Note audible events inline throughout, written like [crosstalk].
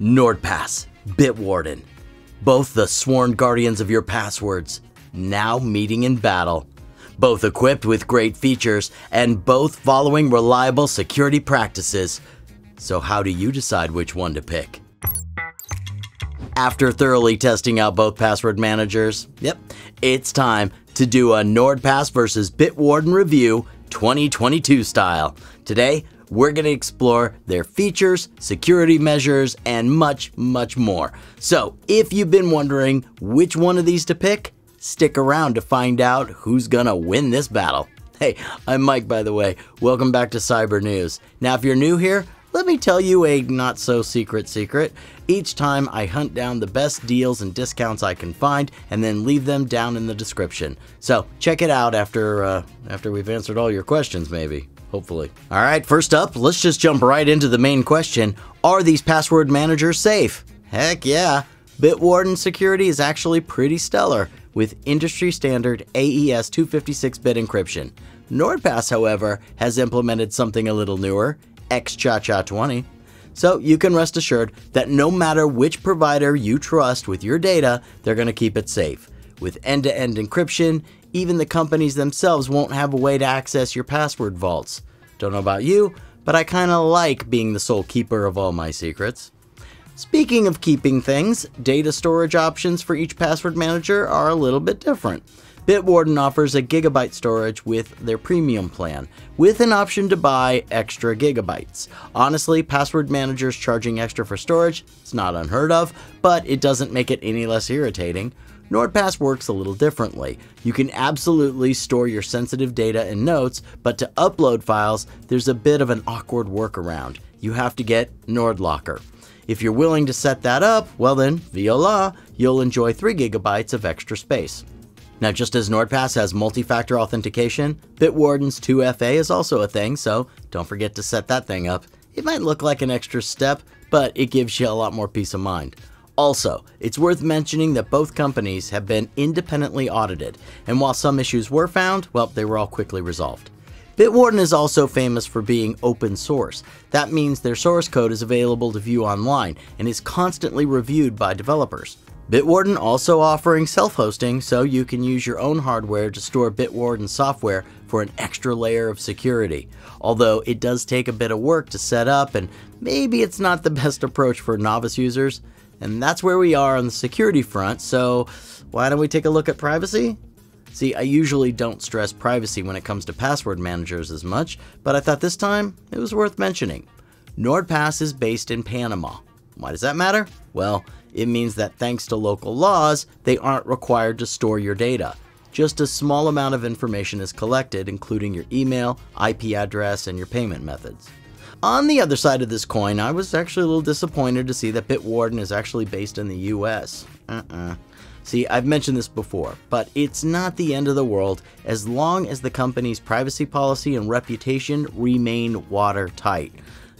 NordPass, Bitwarden, both the sworn guardians of your passwords, now meeting in battle. Both equipped with great features and both following reliable security practices. So, how do you decide which one to pick? After thoroughly testing out both password managers, yep, it's time to do a NordPass versus Bitwarden review 2022 style. Today, we're going to explore their features, security measures, and much, much more. So, if you've been wondering which one of these to pick, stick around to find out who's going to win this battle. [laughs] Hey, I'm Mike, by the way. Welcome back to Cybernews. Now, if you're new here, let me tell you a not so secret secret. Each time I hunt down the best deals and discounts I can find and then leave them down in the description. So check it out after uh, after we've answered all your questions maybe hopefully. All right, first up, let's just jump right into the main question. Are these password managers safe? Heck yeah. Bitwarden security is actually pretty stellar with industry standard AES 256-bit encryption. NordPass, however, has implemented something a little newer, XChaCha 20. So you can rest assured that no matter which provider you trust with your data, they're going to keep it safe. With end-to-end encryption, even the companies themselves won't have a way to access your password vaults. Don't know about you, but I kinda like being the sole keeper of all my secrets. Speaking of keeping things, data storage options for each password manager are a little bit different. Bitwarden offers a gigabyte storage with their premium plan, with an option to buy extra gigabytes. Honestly, password managers charging extra for storage is not unheard of, but it doesn't make it any less irritating. NordPass works a little differently. You can absolutely store your sensitive data in notes, but to upload files, there's a bit of an awkward workaround. You have to get NordLocker. If you're willing to set that up, well then, voila, you'll enjoy 3 gigabytes of extra space. Now, just as NordPass has multi-factor authentication, Bitwarden's 2FA is also a thing, so don't forget to set that thing up. It might look like an extra step, but it gives you a lot more peace of mind. Also, it's worth mentioning that both companies have been independently audited, and while some issues were found, well, they were all quickly resolved. Bitwarden is also famous for being open source. That means their source code is available to view online and is constantly reviewed by developers. Bitwarden also offering self-hosting so you can use your own hardware to store Bitwarden software for an extra layer of security. Although it does take a bit of work to set up and maybe it's not the [laughs] best approach for novice users, and that's where we are on the security front, so why don't we take a look at privacy? See, I usually don't stress privacy when it comes to password managers as much, but I thought this time it was worth mentioning. NordPass is based in Panama. Why does that matter? Well, it means that thanks to local laws, they aren't required to store your data. Just a small amount of information is collected, including your email, IP address, and your payment methods. On the other side of this coin, I was actually a little disappointed to see that Bitwarden is actually based in the US. Uh-uh. See, I've mentioned this before, but it's not the end of the world as long as the company's privacy policy and reputation remain watertight.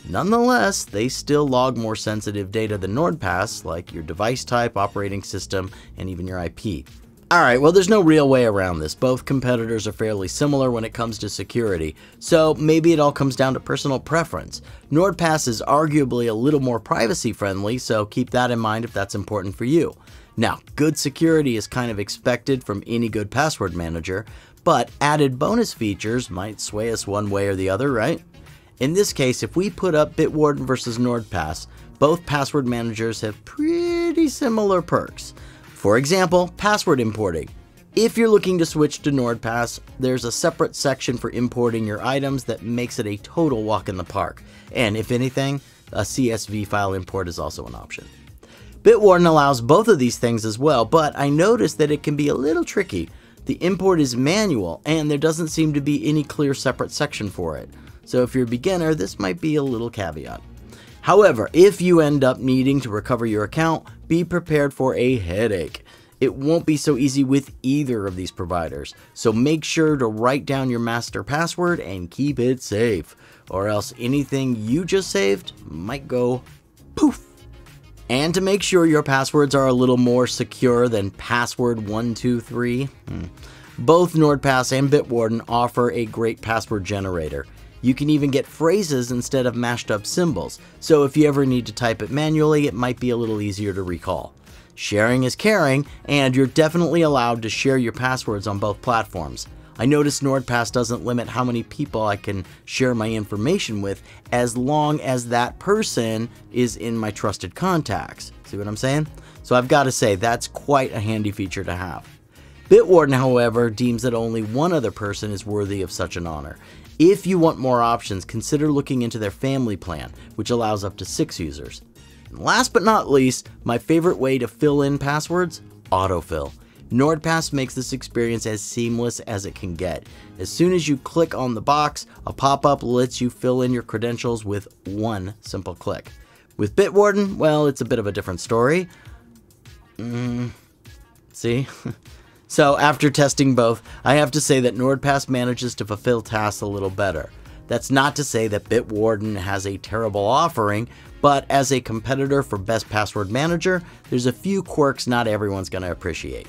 Nonetheless, they still log more sensitive data than NordPass, like your device type, operating system, and even your IP. Alright, well there's no real way around this. Both competitors are fairly similar when it comes to security, so maybe it all comes down to personal preference. NordPass is arguably a little more privacy friendly, so keep that in mind if that's important for you. Now, good security is kind of expected from any good password manager, but added bonus features might sway us one way or the other, right? In this case, if we put up Bitwarden versus NordPass, both password managers have pretty similar perks. For example, password importing. If you're looking to switch to NordPass, there's a separate section for importing your items that makes it a total walk in the park. And if anything, a CSV file import is also an option. Bitwarden allows both of these things as well, but I noticed that it can be a little tricky. The import is manual, and there doesn't seem to be any clear separate section for it. So if you're a beginner, this might be a little caveat. However, if you end up needing to recover your account, be prepared for a headache. It won't be so easy with either of these providers, so make sure to write down your master password and keep it safe, or else anything you just saved might go poof. And to make sure your passwords are a little more secure than password123, hmm, both NordPass and Bitwarden offer a great password generator. You can even get phrases instead of mashed up symbols, so if you ever need to type it manually, it might be a little easier to recall. Sharing is caring, and you're definitely allowed to share your passwords on both platforms. I noticed NordPass doesn't limit how many people I can share my information with as long as that person is in my trusted contacts. See what I'm saying? So I've got to say, that's quite a handy feature to have. Bitwarden, however, deems that only one other person is worthy of such an honor. If you want more options, consider looking into their family plan, which allows up to six users. And last but not least, my favorite way to fill in passwords autofill. NordPass makes this experience as seamless as it can get. As soon as you click on the box, a pop-up lets you fill in your credentials with one simple click. With Bitwarden, well, it's a bit of a different story. Mm, see? [laughs] so after testing both, I have to say that NordPass manages to fulfill tasks a little better. That's not to say that Bitwarden has a terrible offering, but as a competitor for Best Password Manager, there's a few quirks not everyone's going to appreciate.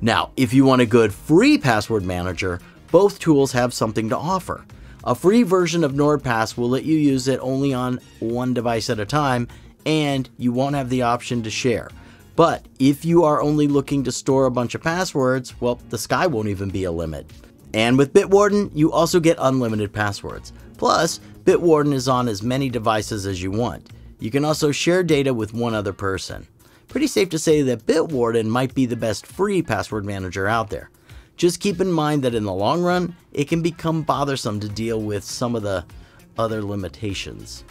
Now, if you want a good free password manager, both tools have something to offer. A free version of NordPass will let you use it only on one device at a time, and you won't have the option to share. But if you are only looking to store a bunch of passwords, well, the sky won't even be a limit. And with Bitwarden, you also get unlimited passwords. Plus, Bitwarden is on as many devices as you want. You can also share data with one other person pretty safe to say that Bitwarden might be the best free password manager out there. Just keep in mind that in the long run, it can become bothersome to deal with some of the other limitations.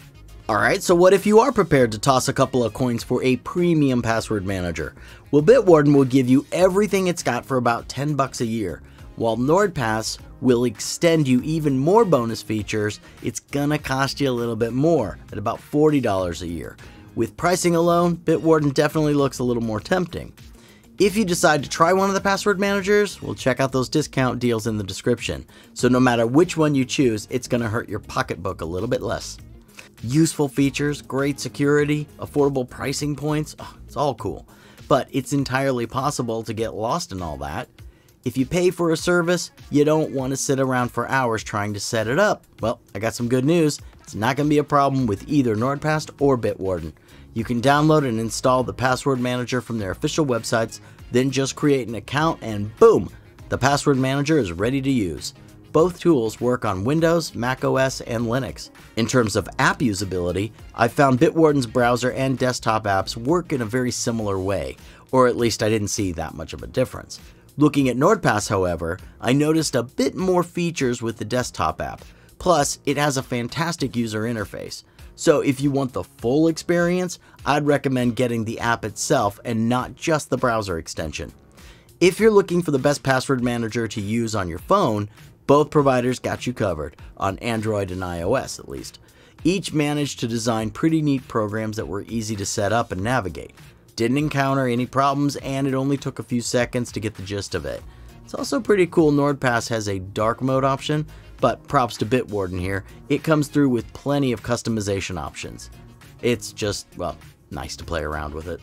Alright, so what if you are prepared to toss a couple of coins for a premium password manager? Well, Bitwarden will give you everything it's got for about 10 bucks a year, while NordPass will extend you even more bonus features, it's gonna cost you a little bit more at about $40 a year. With pricing alone, Bitwarden definitely looks a little more tempting. If you decide to try one of the password managers, we'll check out those discount deals in the description. So no matter which one you choose, it's to hurt your pocketbook a little bit less. Useful features, great security, affordable pricing points, oh, it's all cool. But it's entirely possible to get lost in all that. If you pay for a service, you don't want to sit around for hours trying to set it up. Well, I got some good news. It's not going to be a problem with either NordPass or Bitwarden. You can download and install the password manager from their official websites, then just create an account and boom, the password manager is ready to use. Both tools work on Windows, Mac OS, and Linux. In terms of app usability, I found Bitwarden's browser and desktop apps work in a very similar way, or at least I didn't see that much of a difference. Looking at NordPass, however, I noticed a bit more features with the desktop app. Plus, it has a fantastic user interface. So if you want the full experience, I'd recommend getting the app itself and not just the browser extension. If you're looking for the best password manager to use on your phone, both providers got you covered, on Android and iOS at least. Each managed to design pretty neat programs that were easy to set up and navigate. Didn't encounter any problems and it only took a few seconds to get the gist of it. It's also pretty cool NordPass has a dark mode option, but props to Bitwarden here, it comes through with plenty of customization options. It's just, well, nice to play around with it.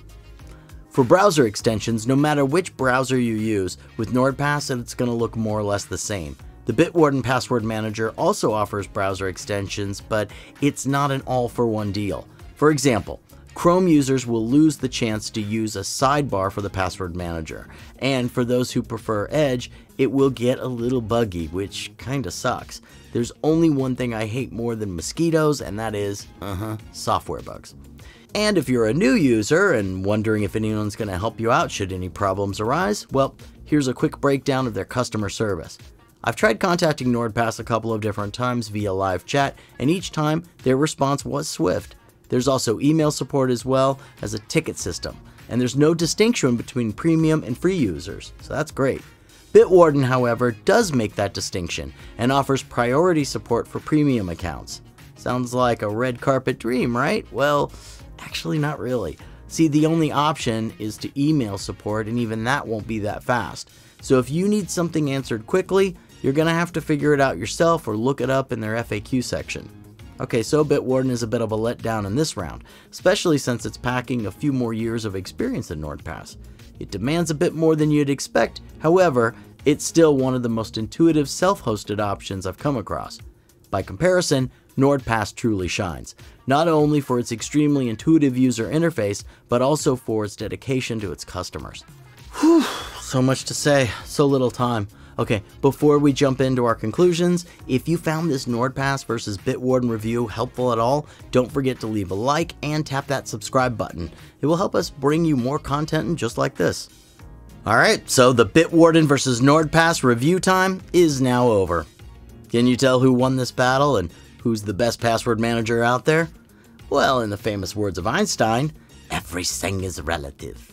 For browser extensions, no matter which browser you use, with NordPass it's going to look more or less the same. The Bitwarden Password Manager also offers browser extensions, but it's not an all-for-one deal. For example, Chrome users will lose the chance to use a sidebar for the password manager, and for those who prefer Edge, it will get a little buggy, which kinda sucks. There's only one thing I hate more than mosquitoes, and that is, uh-huh, software bugs. And if you're a new user and wondering if anyone's going to help you out should any problems arise, well, here's a quick breakdown of their customer service. I've tried contacting NordPass a couple of different times via live chat, and each time their response was swift. There's also email support as well as a ticket system, and there's no distinction between premium and free users, so that's great. Bitwarden, however, does make that distinction and offers priority support for premium accounts. Sounds like a red carpet dream, right? Well, actually not really. See, the only option is to email support, and even that won't be that fast. So if you need something answered quickly, you're going to have to figure it out yourself or look it up in their FAQ section. Okay, so Bitwarden is a bit of a letdown in this round, especially since it's packing a few more years of experience than NordPass. It demands a bit more than you'd expect, however, it's still one of the most intuitive self-hosted options I've come across. By comparison, NordPass truly shines, not only for its extremely intuitive user interface, but also for its dedication to its customers. Whew, so much to say, so little time. Okay, before we jump into our conclusions, if you found this NordPass versus Bitwarden review helpful at all, don't forget to leave a like and tap that subscribe button. It will help us bring you more content just like this. Alright, so the Bitwarden versus NordPass review time is now over. Can you tell who won this battle and who's the best password manager out there? Well, in the famous words of Einstein, everything is relative.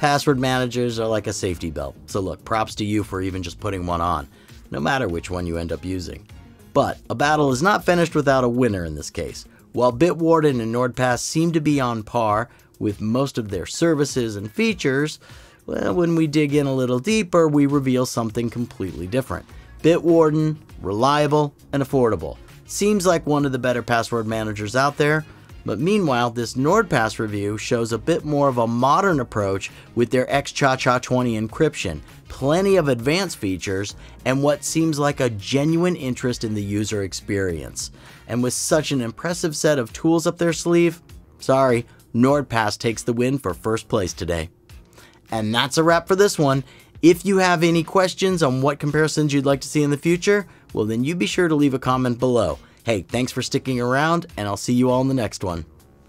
Password managers are like a safety belt, so look, props to you for even just putting one on, no matter which one you end up using. But a battle is not finished without a winner in this case. While Bitwarden and NordPass seem to be on par with most of their services and features, well, when we dig in a little deeper, we reveal something completely different. Bitwarden, reliable and affordable. Seems like one of the better password managers out there, but meanwhile, this NordPass review shows a bit more of a modern approach with their XChaCha20 encryption, plenty of advanced features, and what seems like a genuine interest in the user experience. And with such an impressive set of tools up their sleeve, sorry, NordPass takes the win for first place today. And that's a wrap for this one. If you have any questions on what comparisons you'd like to see in the future, well then you be sure to leave a comment below. Hey, thanks for sticking around, and I'll see you all in the next one.